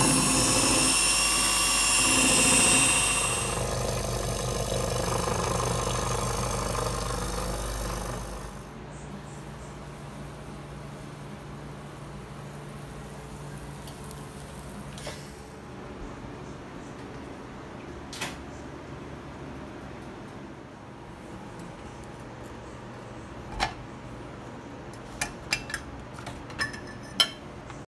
you